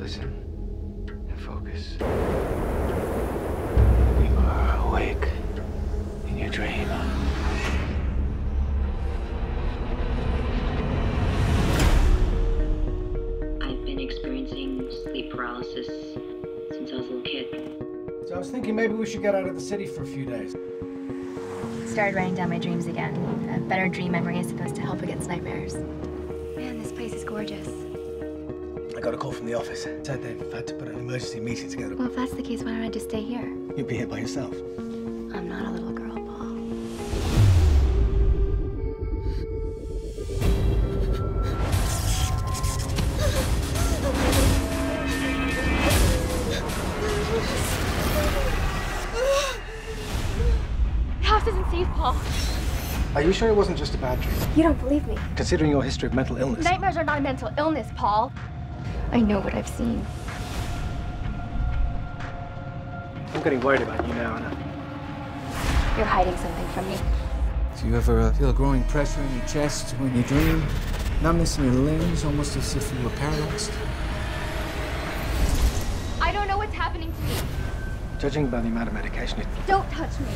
listen and focus. You are awake in your dream. I've been experiencing sleep paralysis since I was a little kid. So I was thinking maybe we should get out of the city for a few days. I Started writing down my dreams again. A better dream memory is supposed to help against nightmares. Man, this place is gorgeous. I got a call from the office. Said they've had to put an emergency meeting together. Well, if that's the case, why don't I just stay here? You'll be here by yourself. I'm not a little girl, Paul. The house isn't safe, Paul. Are you sure it wasn't just a bad dream? You don't believe me. Considering your history of mental illness. Nightmares are not a mental illness, Paul. I know what I've seen. I'm getting worried about you now, Anna. You're hiding something from me. Do you ever uh, feel a growing pressure in your chest when you dream? Numbness in your limbs, almost as if you were paralyzed? I don't know what's happening to me. Judging by the amount of medication, it Don't touch me.